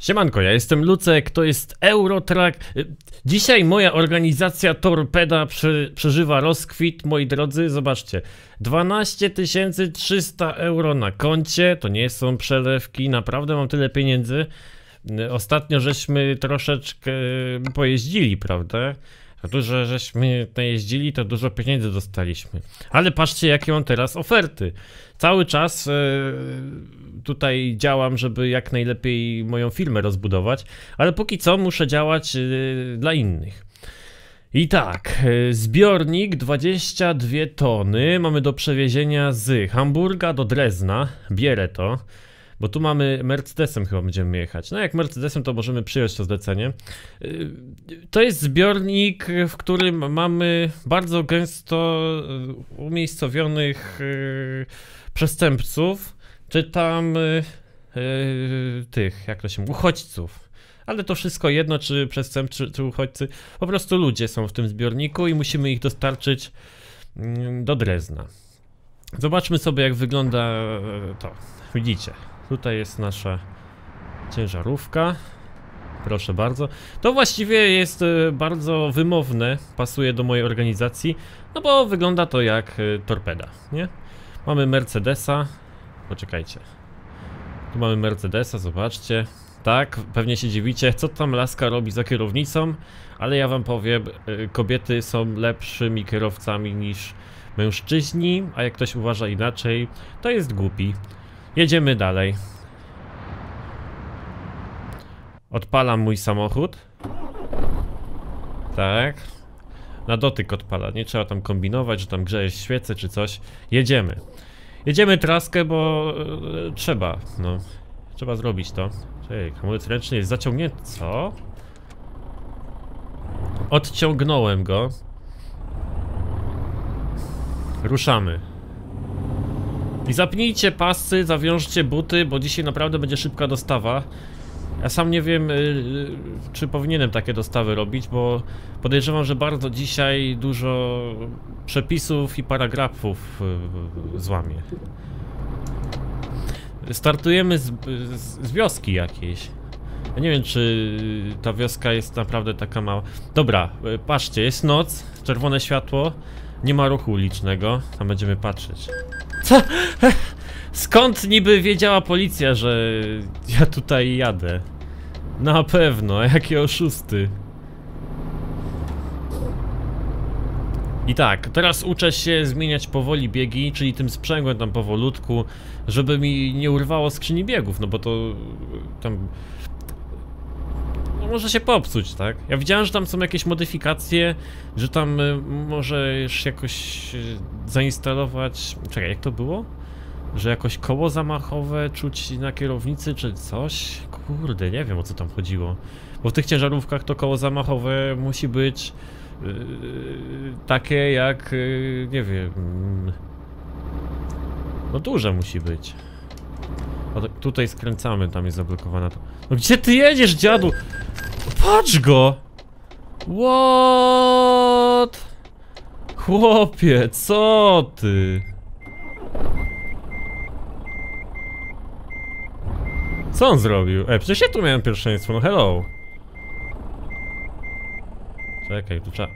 Siemanko, ja jestem Lucek, to jest Eurotrack. Dzisiaj moja organizacja Torpeda prze, przeżywa rozkwit, moi drodzy, zobaczcie. 12 300 euro na koncie, to nie są przelewki, naprawdę mam tyle pieniędzy. Ostatnio żeśmy troszeczkę pojeździli, prawda? Dużo żeśmy najeździli, to dużo pieniędzy dostaliśmy. Ale patrzcie, jakie mam teraz oferty. Cały czas e, tutaj działam, żeby jak najlepiej moją firmę rozbudować, ale póki co muszę działać e, dla innych. I tak, e, zbiornik 22 tony mamy do przewiezienia z Hamburga do Drezna. Bierę to. Bo tu mamy Mercedesem chyba będziemy jechać. No jak Mercedesem to możemy przyjąć to zlecenie. Yy, To jest zbiornik, w którym mamy bardzo gęsto yy, umiejscowionych yy, przestępców, czy tam tych, jak to się mówi, uchodźców. Ale to wszystko jedno, czy przestępcy, czy uchodźcy. Po prostu ludzie są w tym zbiorniku i musimy ich dostarczyć mm, do Drezna. Zobaczmy sobie, jak wygląda to. Widzicie, tutaj jest nasza ciężarówka. Proszę bardzo. To właściwie jest e, bardzo wymowne, pasuje do mojej organizacji, no bo wygląda to jak e, torpeda, nie? Mamy Mercedesa. Poczekajcie. Tu mamy Mercedesa, zobaczcie. Tak, pewnie się dziwicie, co tam laska robi za kierownicą, ale ja wam powiem, e, kobiety są lepszymi kierowcami niż mężczyźni, a jak ktoś uważa inaczej, to jest głupi. Jedziemy dalej. Odpalam mój samochód. Tak. Na dotyk odpala, nie trzeba tam kombinować, że tam grzejesz świecę czy coś. Jedziemy. Jedziemy traskę, bo e, trzeba, no. Trzeba zrobić to. Czekaj, hamulec ręczny jest zaciągnięty. Co? Odciągnąłem go. Ruszamy. I zapnijcie pasy, zawiążcie buty, bo dzisiaj naprawdę będzie szybka dostawa. Ja sam nie wiem, y, y, czy powinienem takie dostawy robić, bo podejrzewam, że bardzo dzisiaj dużo przepisów i paragrafów y, złamie. Startujemy z, z, z wioski jakiejś. Ja nie wiem, czy ta wioska jest naprawdę taka mała. Dobra, patrzcie, jest noc, czerwone światło, nie ma ruchu ulicznego, tam będziemy patrzeć. Co? Skąd niby wiedziała policja, że ja tutaj jadę? Na pewno, jakie oszusty. I tak, teraz uczę się zmieniać powoli biegi, czyli tym sprzęgłem tam powolutku, żeby mi nie urwało skrzyni biegów, no bo to tam może się popsuć, tak? Ja widziałem, że tam są jakieś modyfikacje, że tam y, możesz jakoś y, zainstalować... Czekaj, jak to było? Że jakoś koło zamachowe czuć na kierownicy, czy coś? Kurde, nie wiem o co tam chodziło. Bo w tych ciężarówkach to koło zamachowe musi być yy, takie jak, yy, nie wiem... No duże musi być. O, tutaj skręcamy, tam jest zablokowana. No gdzie ty jedziesz, dziadu? Patrz go! What? Chłopie, co ty? Co on zrobił? Ej, przecież ja tu miałem pierwszeństwo, no hello. Czekaj, tu trzeba...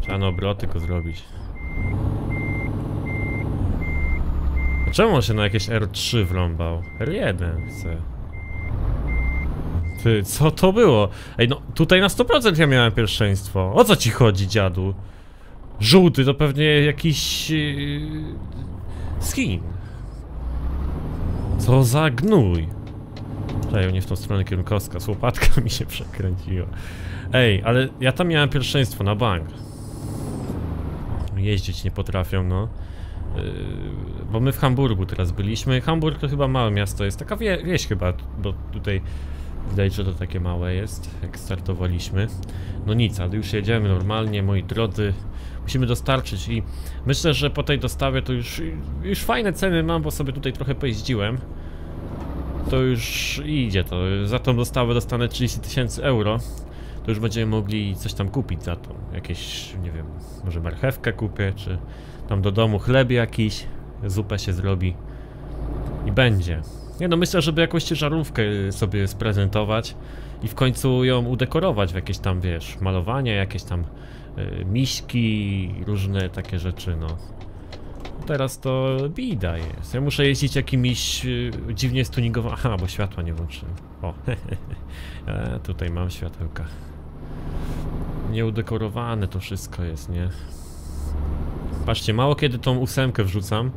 Trzeba na obroty go zrobić. A Czemu on się na jakieś R3 wrąbał? R1 chcę. Ty, co to było? Ej, no tutaj na 100% ja miałem pierwszeństwo. O co ci chodzi, dziadu? Żółty to pewnie jakiś... Yy, skin. Co za gnój. Czekaj, nie w tą stronę kierunkowska, łopatka mi się przekręciła. Ej, ale ja tam miałem pierwszeństwo na bank. Jeździć nie potrafią, no. Yy, bo my w Hamburgu teraz byliśmy. Hamburg to chyba małe miasto jest, taka wie, wieś chyba, bo tutaj widać, że to takie małe jest, jak startowaliśmy. No nic, ale już jedziemy normalnie, moi drodzy. Musimy dostarczyć i myślę, że po tej dostawie to już, już fajne ceny mam, bo sobie tutaj trochę pojeździłem. To już idzie, to za tą dostawę dostanę 30 tysięcy euro. To już będziemy mogli coś tam kupić za to. Jakieś, nie wiem, może marchewkę kupię, czy tam do domu chleb jakiś, zupę się zrobi. I będzie. Nie no, myślę, żeby jakąś ciężarówkę sobie sprezentować i w końcu ją udekorować w jakieś tam, wiesz, malowanie, jakieś tam y, różne takie rzeczy, no. Teraz to bida jest. Ja muszę jeździć jakimiś y, dziwnie stuningowanym... Aha, bo światła nie włączyłem. O, e, tutaj mam światełka. Nieudekorowane to wszystko jest, nie? Patrzcie, mało kiedy tą ósemkę wrzucam.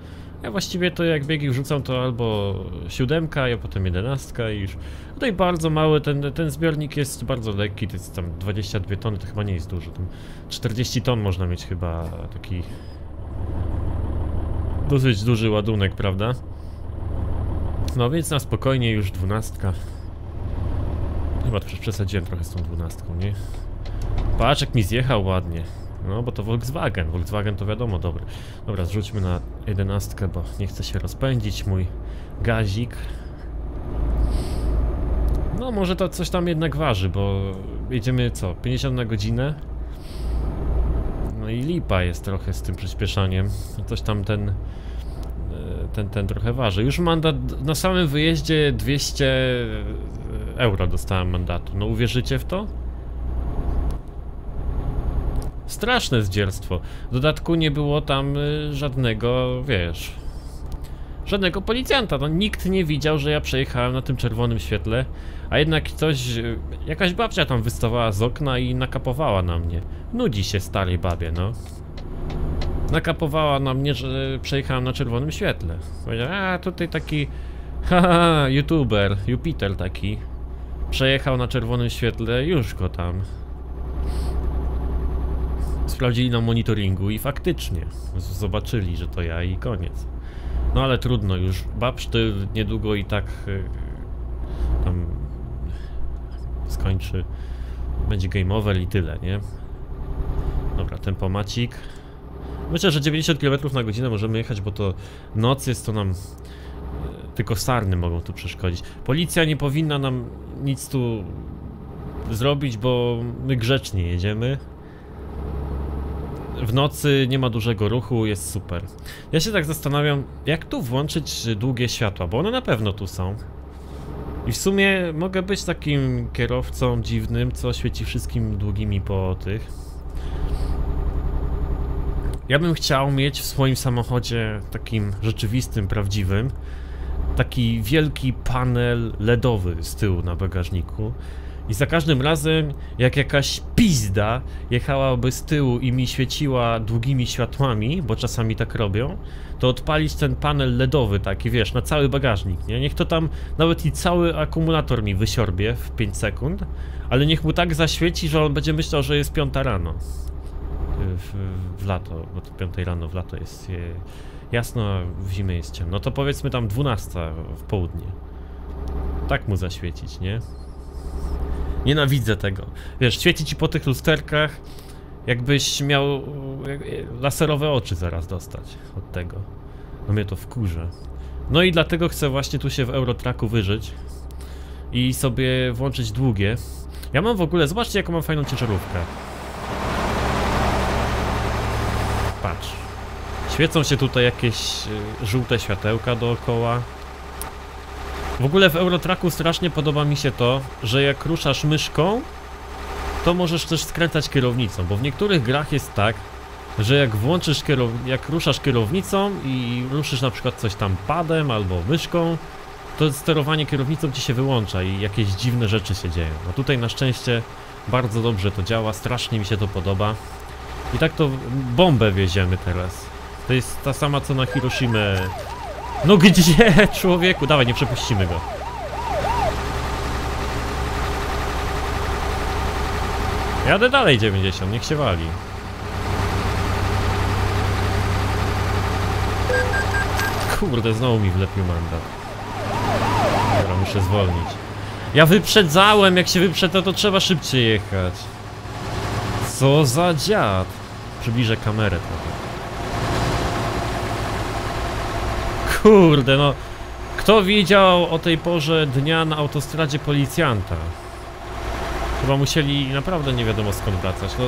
Ja właściwie to jak biegi wrzucam to albo siódemka, a potem jedenastka i już. Tutaj bardzo mały, ten, ten zbiornik jest bardzo lekki, to jest tam 22 tony, to chyba nie jest dużo. Tam 40 ton można mieć chyba taki dosyć duży ładunek, prawda? No więc na spokojnie już dwunastka. Chyba już przesadziłem trochę z tą dwunastką, nie? Patrz jak mi zjechał ładnie. No bo to Volkswagen, Volkswagen to wiadomo dobry. Dobra, zrzućmy na jedenastkę, bo nie chce się rozpędzić mój gazik. No może to coś tam jednak waży, bo jedziemy co, 50 na godzinę? No i lipa jest trochę z tym przyspieszaniem. Coś tam ten, e, ten, ten trochę waży. Już mandat na samym wyjeździe 200 euro dostałem mandatu. No uwierzycie w to? Straszne zdzierstwo. W dodatku nie było tam y, żadnego, wiesz... Żadnego policjanta, no nikt nie widział, że ja przejechałem na tym czerwonym świetle, a jednak coś, y, jakaś babcia tam wystawała z okna i nakapowała na mnie. Nudzi się starej babie, no. Nakapowała na mnie, że przejechałem na czerwonym świetle. Powiedziała, a tutaj taki, haha, youtuber, Jupiter taki. Przejechał na czerwonym świetle, już go tam sprawdzili na monitoringu i faktycznie zobaczyli, że to ja i koniec. No ale trudno już, babsztyl niedługo i tak yy, tam skończy, będzie game over i tyle, nie? Dobra, tempomacik. Myślę, że 90 km na godzinę możemy jechać, bo to noc jest, to nam yy, tylko sarny mogą tu przeszkodzić. Policja nie powinna nam nic tu zrobić, bo my grzecznie jedziemy w nocy nie ma dużego ruchu, jest super. Ja się tak zastanawiam, jak tu włączyć długie światła, bo one na pewno tu są. I w sumie mogę być takim kierowcą dziwnym, co świeci wszystkim długimi po tych. Ja bym chciał mieć w swoim samochodzie takim rzeczywistym, prawdziwym taki wielki panel LEDowy z tyłu na bagażniku i za każdym razem, jak jakaś pizda jechałaby z tyłu i mi świeciła długimi światłami, bo czasami tak robią, to odpalić ten panel LEDowy taki, wiesz, na cały bagażnik, nie? Niech to tam nawet i cały akumulator mi wysiorbie w 5 sekund, ale niech mu tak zaświeci, że on będzie myślał, że jest piąta rano. W, w lato, bo to piątej rano w lato jest jasno, w zimę jest ciemno. No to powiedzmy tam 12 w południe. Tak mu zaświecić, nie? Nienawidzę tego. Wiesz, świeci ci po tych lusterkach, jakbyś miał laserowe oczy zaraz dostać od tego. No mnie to wkurza. No i dlatego chcę właśnie tu się w Eurotraku wyżyć i sobie włączyć długie. Ja mam w ogóle, zobaczcie jaką mam fajną ciężarówkę. Patrz. Świecą się tutaj jakieś y, żółte światełka dookoła. W ogóle w Eurotraku strasznie podoba mi się to, że jak ruszasz myszką, to możesz też skręcać kierownicą, bo w niektórych grach jest tak, że jak włączysz kierow... jak ruszasz kierownicą i ruszysz na przykład coś tam padem albo myszką, to sterowanie kierownicą ci się wyłącza i jakieś dziwne rzeczy się dzieją. No tutaj na szczęście bardzo dobrze to działa, strasznie mi się to podoba. I tak to bombę wieziemy teraz. To jest ta sama co na Hiroshimę no gdzie, człowieku? Dawaj, nie przepuścimy go. Jadę dalej 90, niech się wali. Kurde, znowu mi wlepił mandat. Dobra, muszę zwolnić. Ja wyprzedzałem, jak się wyprzedza, to trzeba szybciej jechać. Co za dziad. Przybliżę kamerę trochę. Kurde, no. Kto widział o tej porze dnia na autostradzie policjanta? Chyba musieli naprawdę nie wiadomo skąd wracać. No,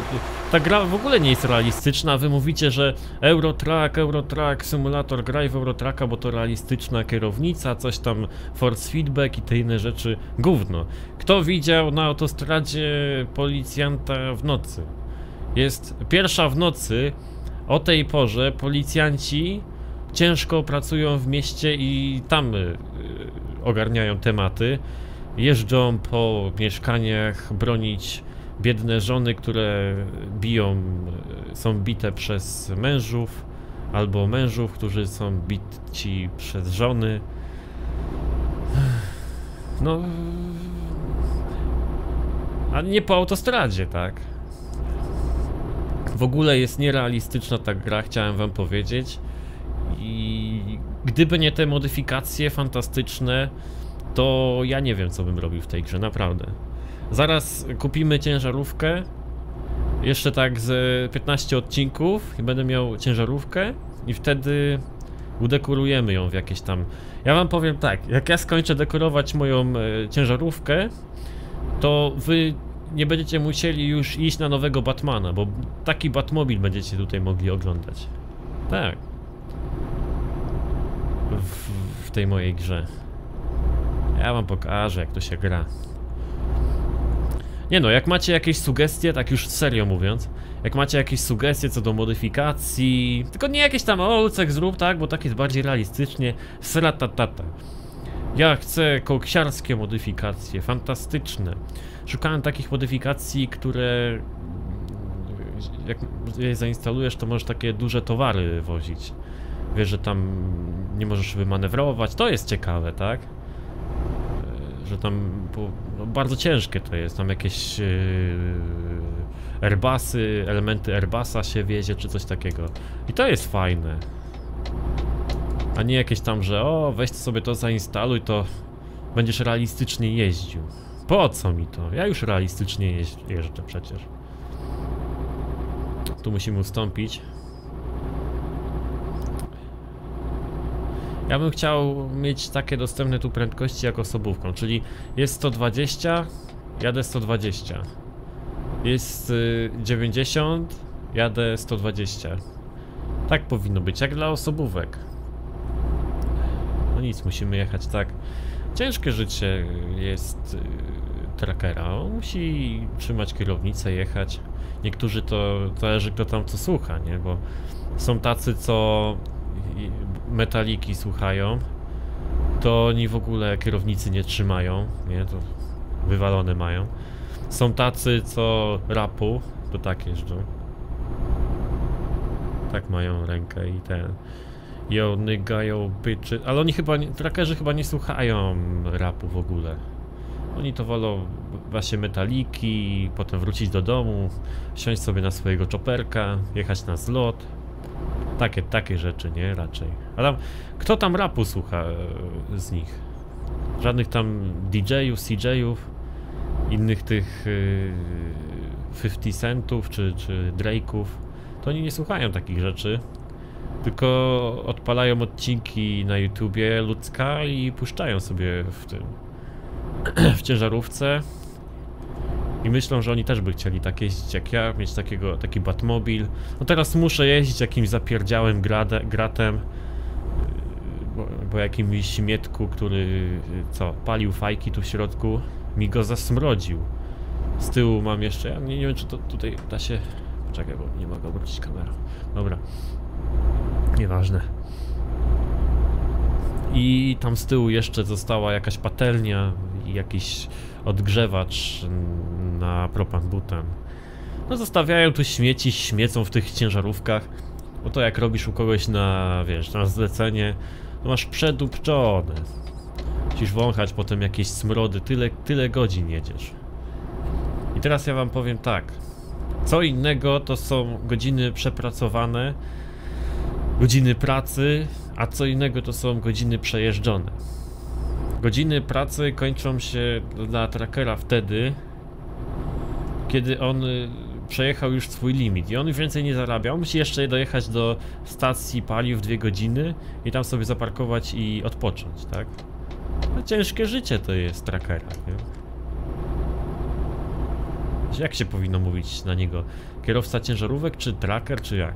ta gra w ogóle nie jest realistyczna, wy mówicie, że Eurotrack, Eurotrack, symulator graj w Eurotracka, bo to realistyczna kierownica, coś tam force feedback i te inne rzeczy. Gówno. Kto widział na autostradzie policjanta w nocy? Jest pierwsza w nocy, o tej porze policjanci ciężko pracują w mieście i tam y, ogarniają tematy. Jeżdżą po mieszkaniach bronić biedne żony, które biją, y, są bite przez mężów, albo mężów, którzy są bici przez żony. No. A nie po autostradzie, tak? W ogóle jest nierealistyczna ta gra, chciałem wam powiedzieć. I gdyby nie te modyfikacje fantastyczne, to ja nie wiem co bym robił w tej grze, naprawdę. Zaraz kupimy ciężarówkę. Jeszcze tak z 15 odcinków i będę miał ciężarówkę i wtedy udekorujemy ją w jakieś tam... Ja wam powiem tak, jak ja skończę dekorować moją e, ciężarówkę, to wy nie będziecie musieli już iść na nowego Batmana, bo taki Batmobil będziecie tutaj mogli oglądać. Tak. W, w tej mojej grze. Ja wam pokażę, jak to się gra. Nie no, jak macie jakieś sugestie, tak już serio mówiąc, jak macie jakieś sugestie co do modyfikacji, tylko nie jakieś tam olcek zrób, tak, bo tak jest bardziej realistycznie, sratatata. Ja chcę koksiarskie modyfikacje, fantastyczne. Szukałem takich modyfikacji, które jak je zainstalujesz, to możesz takie duże towary wozić. Wiesz, że tam nie możesz wymanewrować, to jest ciekawe, tak? E, że tam no, bardzo ciężkie to jest, tam jakieś yy, Airbusy, elementy Airbusa się wiezie, czy coś takiego. I to jest fajne. A nie jakieś tam, że o, weź sobie to zainstaluj, to będziesz realistycznie jeździł. Po co mi to? Ja już realistycznie jeżdżę przecież. Tu musimy ustąpić. Ja bym chciał mieć takie dostępne tu prędkości jak osobówką, czyli jest 120, jadę 120. Jest y, 90, jadę 120. Tak powinno być, jak dla osobówek. No nic, musimy jechać tak. Ciężkie życie jest y, trackera. On musi trzymać kierownicę, jechać. Niektórzy to zależy kto tam co słucha, nie? Bo są tacy, co metaliki słuchają, to oni w ogóle kierownicy nie trzymają, nie? To wywalone mają. Są tacy, co rapu, to tak jeżdżą. Tak mają rękę i ten... Yo, nigga, yo, bitch. Ale oni chyba, trackerzy chyba nie słuchają rapu w ogóle. Oni to wolą właśnie metaliki, potem wrócić do domu, siąść sobie na swojego chopperka, jechać na zlot. Takie, takie rzeczy, nie? Raczej. A tam, kto tam rapu słucha e, z nich? Żadnych tam DJ-ów, CJ-ów, innych tych e, 50 centów czy, czy Drake'ów. To oni nie słuchają takich rzeczy. Tylko odpalają odcinki na YouTubie ludzka i puszczają sobie w tym w ciężarówce i myślą, że oni też by chcieli tak jeździć jak ja, mieć takiego, taki Batmobil. No teraz muszę jeździć jakimś zapierdziałym grade, gratem, bo, bo jakimś śmietku, który, co, palił fajki tu w środku, mi go zasmrodził. Z tyłu mam jeszcze, ja nie, nie wiem czy to tutaj da się... Czekaj, bo nie mogę obrócić kamerą. Dobra. Nieważne. I tam z tyłu jeszcze została jakaś patelnia i jakiś odgrzewacz na propan-butan. No zostawiają tu śmieci, śmiecą w tych ciężarówkach. Bo to jak robisz u kogoś na, wiesz, na zlecenie, to masz przedupczone. Musisz wąchać potem jakieś smrody, tyle, tyle godzin jedziesz. I teraz ja wam powiem tak. Co innego to są godziny przepracowane, godziny pracy, a co innego to są godziny przejeżdżone. Godziny pracy kończą się dla trackera wtedy, kiedy on y, przejechał już swój limit i on już więcej nie zarabiał, musi jeszcze dojechać do stacji paliw dwie godziny i tam sobie zaparkować i odpocząć, tak? No ciężkie życie to jest trackera, nie? Jak się powinno mówić na niego? Kierowca ciężarówek, czy tracker, czy jak?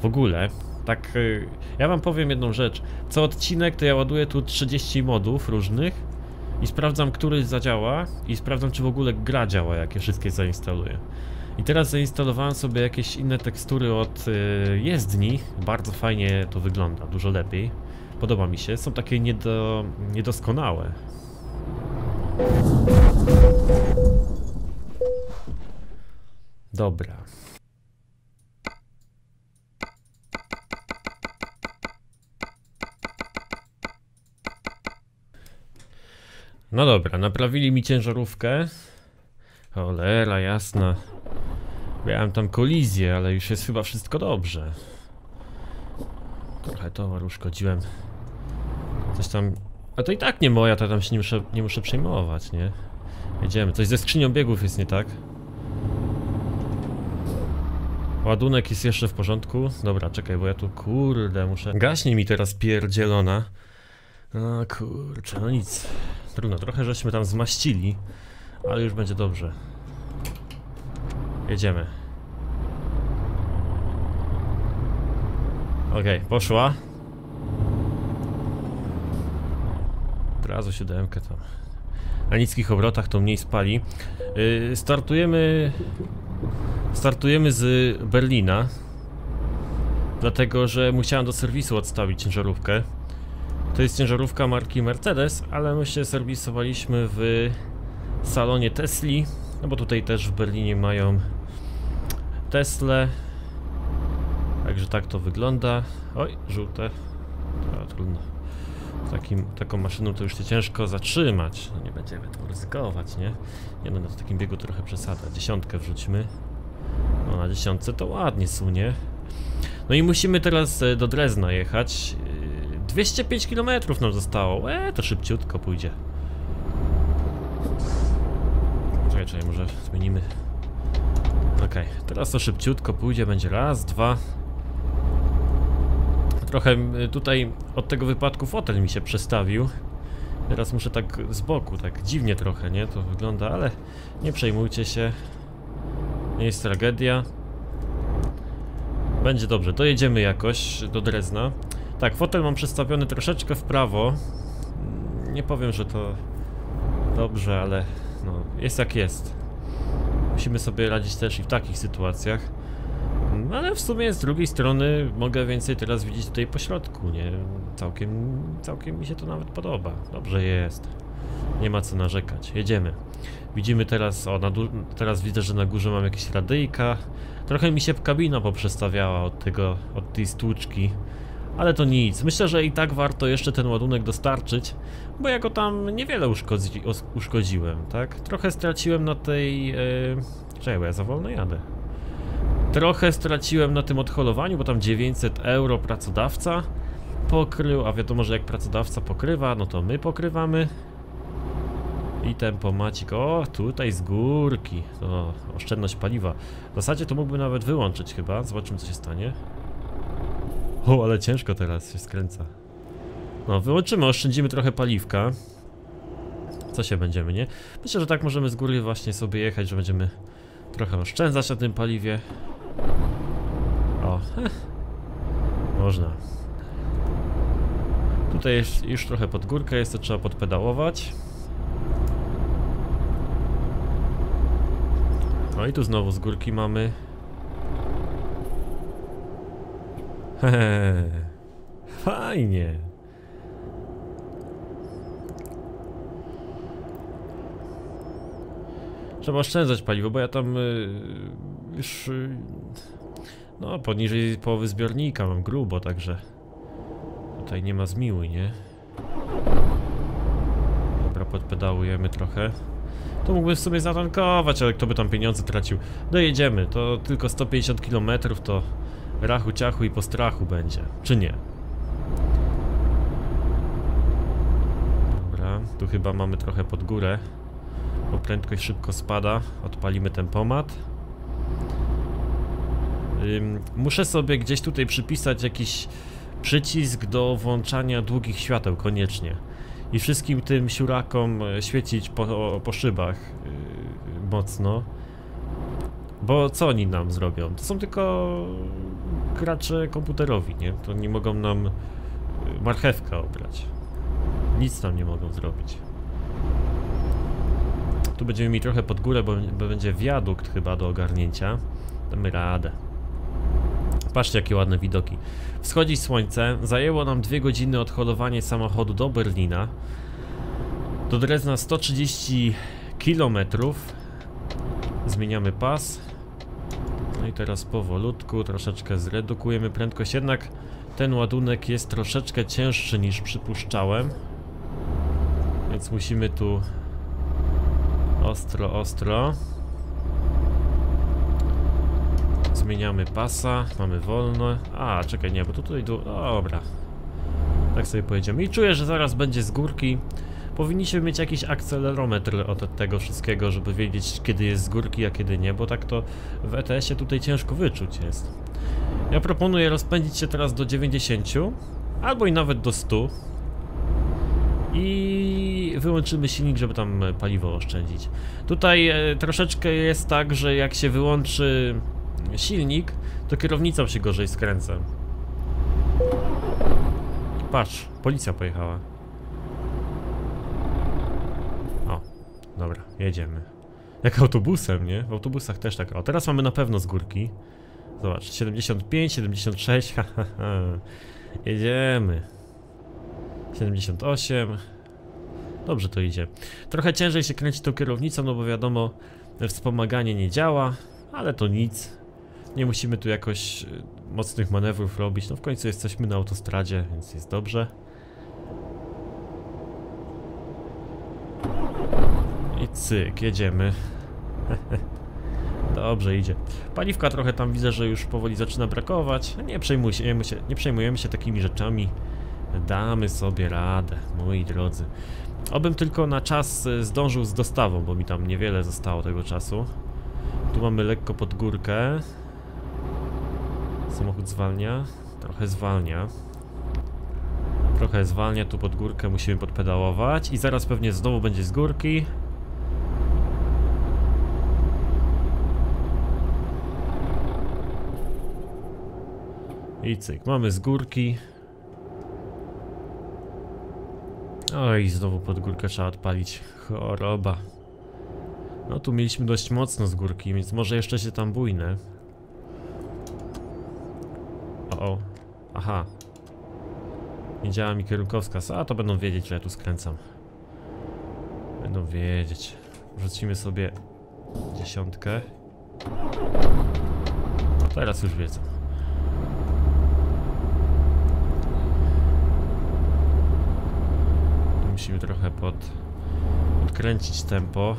W ogóle, tak, y, ja wam powiem jedną rzecz. Co odcinek to ja ładuję tu 30 modów różnych i sprawdzam, który zadziała i sprawdzam, czy w ogóle gra działa, jak je wszystkie zainstaluję. I teraz zainstalowałem sobie jakieś inne tekstury od y, jezdni. Bardzo fajnie to wygląda, dużo lepiej. Podoba mi się, są takie niedo, niedoskonałe. Dobra. No dobra, naprawili mi ciężarówkę. Cholera jasna. Miałem tam kolizję, ale już jest chyba wszystko dobrze. Trochę towar uszkodziłem. Coś tam... A to i tak nie moja, to tam się nie muszę, nie muszę przejmować, nie? Jedziemy. Coś ze skrzynią biegów jest nie tak? Ładunek jest jeszcze w porządku? Dobra, czekaj, bo ja tu kurde muszę... Gaśnie mi teraz pierdzielona. No kurczę, no nic. Trudno, trochę żeśmy tam zmaścili, ale już będzie dobrze. Jedziemy. Okej, okay, poszła. Od razu siódemkę tam. Na niskich obrotach to mniej spali. Yy, startujemy... Startujemy z Berlina. Dlatego, że musiałem do serwisu odstawić ciężarówkę. To jest ciężarówka marki Mercedes, ale my się serwisowaliśmy w salonie Tesli. No bo tutaj też w Berlinie mają Tesla. Także tak to wygląda. Oj, żółte. To trudno. Takim, taką maszyną to już się ciężko zatrzymać. No nie będziemy tu ryzykować, nie? Nie no, na takim biegu trochę przesada. Dziesiątkę wrzućmy. No na dziesiątce to ładnie sunie. No i musimy teraz e, do Drezna jechać. 205 e, km nam zostało. Eee, to szybciutko pójdzie. Czekaj, czekaj, może zmienimy Okej, okay, teraz to szybciutko pójdzie, będzie raz, dwa. Trochę tutaj od tego wypadku fotel mi się przestawił. Teraz muszę tak z boku, tak dziwnie trochę, nie? To wygląda, ale nie przejmujcie się. Nie jest tragedia. Będzie dobrze, dojedziemy jakoś do Drezna. Tak, fotel mam przestawiony troszeczkę w prawo. Nie powiem, że to dobrze, ale no, jest jak jest. Musimy sobie radzić też i w takich sytuacjach. Mm, ale w sumie z drugiej strony mogę więcej teraz widzieć tutaj po środku, nie? Całkiem, całkiem mi się to nawet podoba. Dobrze jest. Nie ma co narzekać. Jedziemy. Widzimy teraz, o, teraz widzę, że na górze mam jakieś radyjka. Trochę mi się kabina poprzestawiała od tego, od tej stłuczki. Ale to nic. Myślę, że i tak warto jeszcze ten ładunek dostarczyć, bo ja go tam niewiele uszkodzi uszkodziłem, tak? Trochę straciłem na tej... Yy... Czekaj, bo ja za wolno jadę. Trochę straciłem na tym odholowaniu, bo tam 900 euro pracodawca pokrył, a wiadomo, że jak pracodawca pokrywa, no to my pokrywamy. I tempomacik, o tutaj z górki, to oszczędność paliwa. W zasadzie to mógłby nawet wyłączyć chyba, zobaczymy co się stanie. O, ale ciężko teraz się skręca. No, wyłączymy, oszczędzimy trochę paliwka. Co się będziemy, nie? Myślę, że tak możemy z góry właśnie sobie jechać, że będziemy trochę oszczędzać na tym paliwie. O, heh. Można. Tutaj już trochę pod górkę, jest to trzeba podpedałować. No i tu znowu z górki mamy Fajnie. Trzeba oszczędzać paliwo, bo ja tam y, już y, no poniżej połowy zbiornika mam grubo, także tutaj nie ma zmiłuj, nie? Dobra, podpedałujemy trochę. To mógłbym w sumie zatankować, ale kto by tam pieniądze tracił? Dojedziemy, to tylko 150 km to rachu ciachu i po strachu będzie, czy nie? Dobra, tu chyba mamy trochę pod górę, bo prędkość szybko spada, odpalimy tempomat. Ym, muszę sobie gdzieś tutaj przypisać jakiś przycisk do włączania długich świateł koniecznie i wszystkim tym siurakom e, świecić po, po szybach. mocno. Bo co oni nam zrobią? To są tylko gracze komputerowi, nie? To nie mogą nam y, marchewka obrać. Nic nam nie mogą zrobić. Tu będziemy mieli trochę pod górę, bo, bo będzie wiadukt chyba do ogarnięcia. Damy radę. Patrzcie jakie ładne widoki. Wschodzi słońce, zajęło nam dwie godziny odholowanie samochodu do Berlina. Do Drezna 130 km. Zmieniamy pas. No i teraz powolutku, troszeczkę zredukujemy prędkość, jednak ten ładunek jest troszeczkę cięższy niż przypuszczałem. Więc musimy tu ostro, ostro. Zmieniamy pasa, mamy wolne. A, czekaj, nie, bo tutaj tu... Dobra. Tak sobie pojedziemy. I czuję, że zaraz będzie z górki. Powinniśmy mieć jakiś akcelerometr od tego wszystkiego, żeby wiedzieć kiedy jest z górki, a kiedy nie, bo tak to w ETS-ie tutaj ciężko wyczuć jest. Ja proponuję rozpędzić się teraz do 90, albo i nawet do 100. I wyłączymy silnik, żeby tam paliwo oszczędzić. Tutaj e, troszeczkę jest tak, że jak się wyłączy silnik, to kierownicą się gorzej skręca. Patrz, policja pojechała. Dobra, jedziemy. Jak autobusem, nie? W autobusach też tak. O, teraz mamy na pewno z górki. Zobacz, 75, 76, Jedziemy. 78. Dobrze to idzie. Trochę ciężej się kręci tą kierownicą, no bo wiadomo, wspomaganie nie działa, ale to nic. Nie musimy tu jakoś y, mocnych manewrów robić. No w końcu jesteśmy na autostradzie, więc jest dobrze. I cyk, jedziemy. Dobrze idzie. Paliwka trochę tam widzę, że już powoli zaczyna brakować. Nie przejmujemy się, nie przejmujemy się takimi rzeczami. Damy sobie radę, moi drodzy. Obym tylko na czas y, zdążył z dostawą, bo mi tam niewiele zostało tego czasu. Tu mamy lekko pod górkę. Samochód zwalnia. Trochę zwalnia. Trochę zwalnia, tu pod górkę musimy podpedałować i zaraz pewnie znowu będzie z górki. I cyk, mamy z górki. Oj, znowu pod górkę trzeba odpalić. Choroba. No tu mieliśmy dość mocno z górki, więc może jeszcze się tam bujnę. O, o. Aha. Nie działa mi kierunkowskaz. A, to będą wiedzieć, że ja tu skręcam. Będą wiedzieć. Wrzucimy sobie dziesiątkę. No teraz już wiedzą. Musimy trochę pod, podkręcić tempo.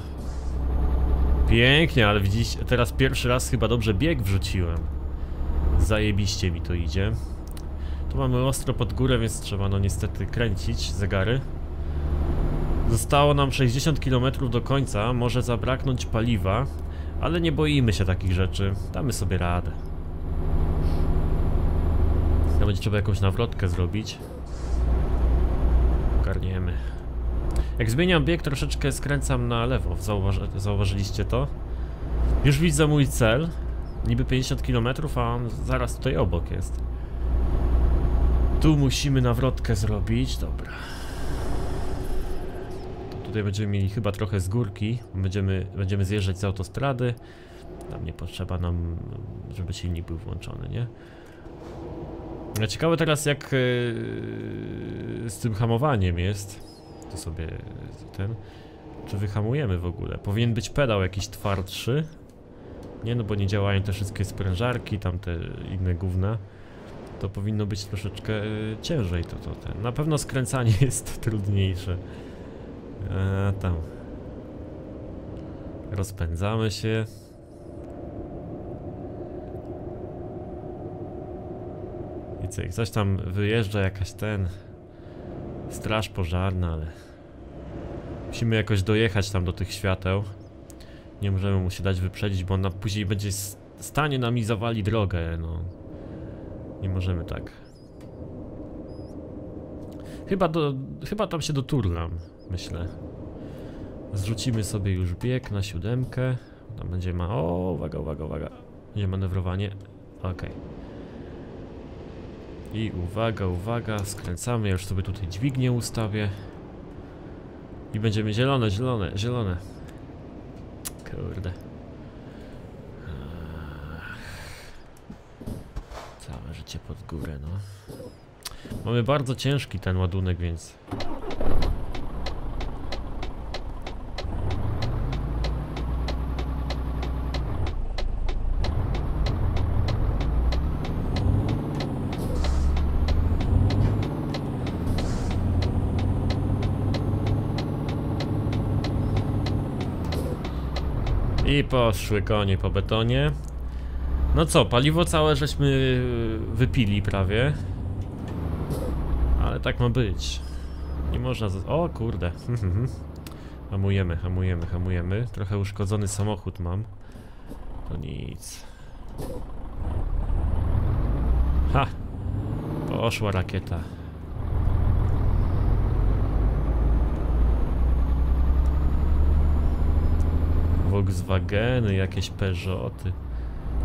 Pięknie, ale widzicie, teraz pierwszy raz chyba dobrze bieg wrzuciłem. Zajebiście mi to idzie. Tu mamy ostro pod górę, więc trzeba no niestety kręcić zegary. Zostało nam 60 km do końca, może zabraknąć paliwa, ale nie boimy się takich rzeczy, damy sobie radę. Będzie trzeba jakąś nawrotkę zrobić. Jak zmieniam bieg, troszeczkę skręcam na lewo. Zauważy, zauważyliście to? Już widzę mój cel. Niby 50 km, a on zaraz tutaj obok jest. Tu musimy nawrotkę zrobić. Dobra. Tutaj będziemy mieli chyba trochę z górki. Będziemy, będziemy zjeżdżać z autostrady. Tam nie potrzeba nam, żeby silnik był włączony, nie? Ciekawe teraz jak yy, z tym hamowaniem jest. To sobie ten... Czy wyhamujemy w ogóle? Powinien być pedał jakiś twardszy. Nie no, bo nie działają te wszystkie sprężarki, tam te inne gówna. To powinno być troszeczkę y, ciężej to, to ten. Na pewno skręcanie jest trudniejsze. A tam. Rozpędzamy się. I co, coś tam wyjeżdża jakaś ten... Straż pożarna, ale... Musimy jakoś dojechać tam do tych świateł. Nie możemy mu się dać wyprzedzić, bo on później będzie stanie nami zawali drogę, no. Nie możemy tak. Chyba do, chyba tam się doturlam, myślę. Zrzucimy sobie już bieg na siódemkę. Tam będzie ma... O, uwaga, uwaga, uwaga. Będzie manewrowanie. Okej. I uwaga, uwaga, skręcamy. Ja już sobie tutaj dźwignię ustawię. I będziemy zielone, zielone, zielone. Kurde. Całe życie pod górę, no. Mamy bardzo ciężki ten ładunek, więc... I poszły konie po betonie. No co, paliwo całe żeśmy wypili prawie. Ale tak ma być. Nie można. O kurde. hamujemy, hamujemy, hamujemy. Trochę uszkodzony samochód mam. To nic. Ha! Poszła rakieta. Volkswageny, jakieś Peugeoty.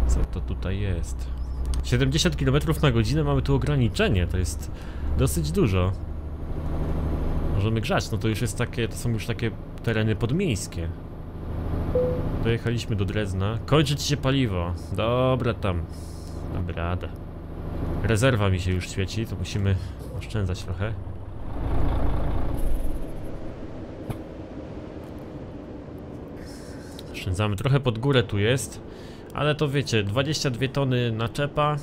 Co to tutaj jest? 70 km na godzinę mamy tu ograniczenie, to jest dosyć dużo. Możemy grzać, no to już jest takie, to są już takie tereny podmiejskie. Dojechaliśmy do Drezna. Kończy ci się paliwo. Dobra tam. Dobra, radę. Rezerwa mi się już świeci, to musimy oszczędzać trochę. Oszczędzamy. Trochę pod górę tu jest. Ale to wiecie, 22 tony naczepa.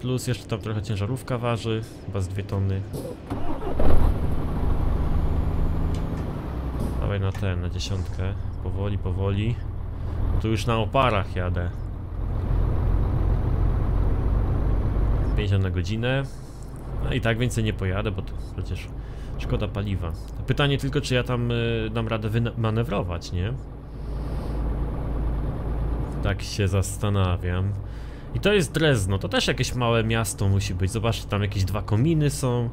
Plus jeszcze tam trochę ciężarówka waży. Chyba z 2 tony. Dawaj na ten, na dziesiątkę. Powoli, powoli. Tu już na oparach jadę. 50 na godzinę. No i tak więcej nie pojadę, bo to przecież szkoda paliwa. Pytanie tylko, czy ja tam y, dam radę manewrować, nie? Tak się zastanawiam. I to jest Drezno, to też jakieś małe miasto musi być. Zobaczcie, tam jakieś dwa kominy są.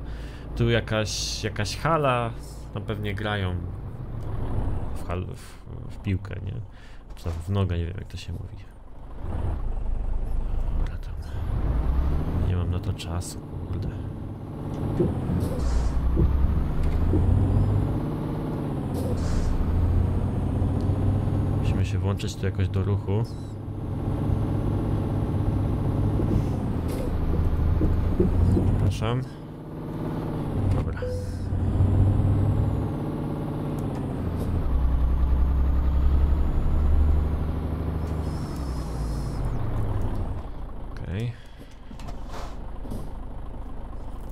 Tu jakaś, jakaś hala. Tam pewnie grają w, hal, w, w piłkę, nie? Czy tam w nogę, nie wiem jak to się mówi. Dobra, tam. Nie mam na to czasu, kurde. Musimy się włączyć tu jakoś do ruchu. Przepraszam. Dobra.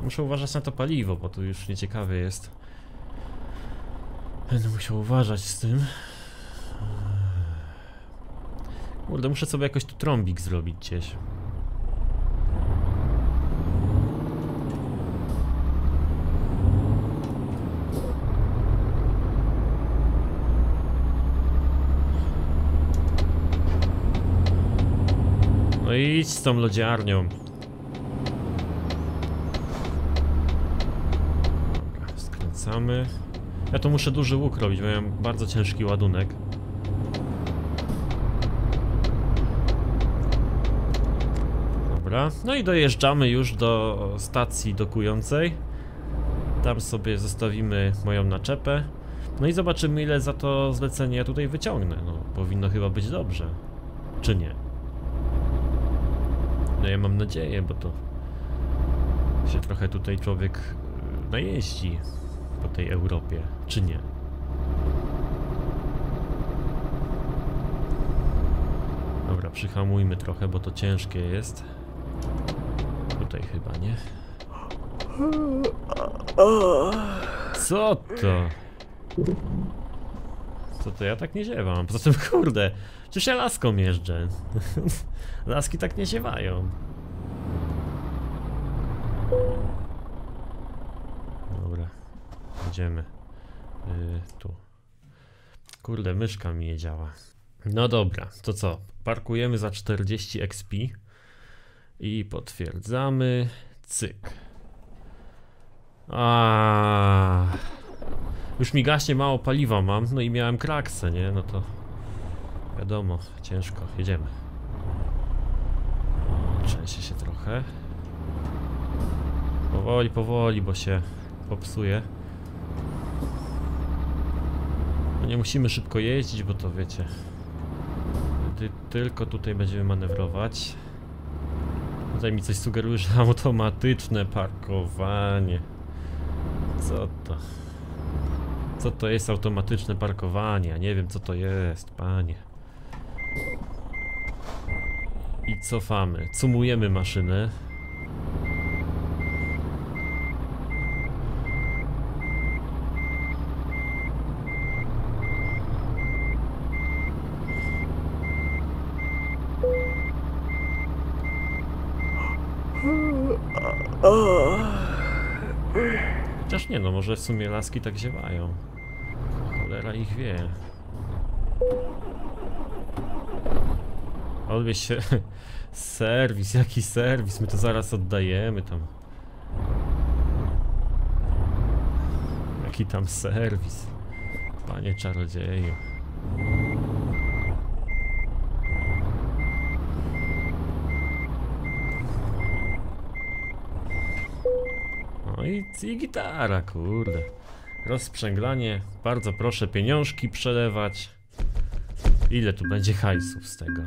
Muszę uważać na to paliwo, bo tu już nieciekawy jest. Będę musiał uważać z tym. Kurde, muszę sobie jakoś tu trąbik zrobić gdzieś. No idź z tą lodziarnią. Dobra, skręcamy. Ja tu muszę duży łuk robić, bo ja mam bardzo ciężki ładunek. Dobra, no i dojeżdżamy już do stacji dokującej. Tam sobie zostawimy moją naczepę. No i zobaczymy ile za to zlecenie ja tutaj wyciągnę. No, powinno chyba być dobrze. Czy nie? No ja mam nadzieję, bo to się trochę tutaj człowiek y, najeździ po tej Europie, czy nie? Dobra, przyhamujmy trochę, bo to ciężkie jest. Tutaj chyba, nie? Co to? Co to? Ja tak nie ziewam. Poza tym, kurde, przecież ja laską jeżdżę. Laski tak nie ziewają. Dobra, idziemy. Yy, tu. Kurde, myszka mi nie działa. No dobra, to co? Parkujemy za 40 XP i potwierdzamy. Cyk. A. Już mi gaśnie mało paliwa mam, no i miałem kraksę, nie? No to wiadomo, ciężko, jedziemy. Trzęsie się trochę. Powoli, powoli, bo się popsuje. No nie musimy szybko jeździć, bo to wiecie. Ty, tylko tutaj będziemy manewrować. Tutaj mi coś sugeruje, że automatyczne parkowanie. Co to? Co to jest automatyczne parkowanie? Ja nie wiem co to jest, panie. I cofamy. Cumujemy maszynę. Nie no, może w sumie laski tak ziewają. Cholera ich wie. Odwieź się. Serwis, jaki serwis? My to zaraz oddajemy tam. Jaki tam serwis? Panie czarodzieju. No i, gitara, kurde. Rozsprzęglanie. Bardzo proszę pieniążki przelewać. Ile tu będzie hajsów z tego?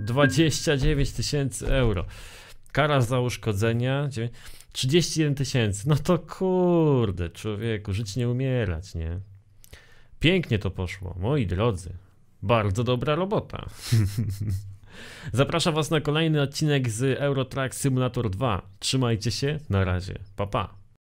29 tysięcy euro. Kara za uszkodzenia dziewię- 31 tysięcy. No to kurde, człowieku, żyć nie umierać, nie? Pięknie to poszło, moi drodzy. Bardzo dobra robota. Zapraszam Was na kolejny odcinek z Eurotrack Simulator 2. Trzymajcie się, na razie. Pa pa.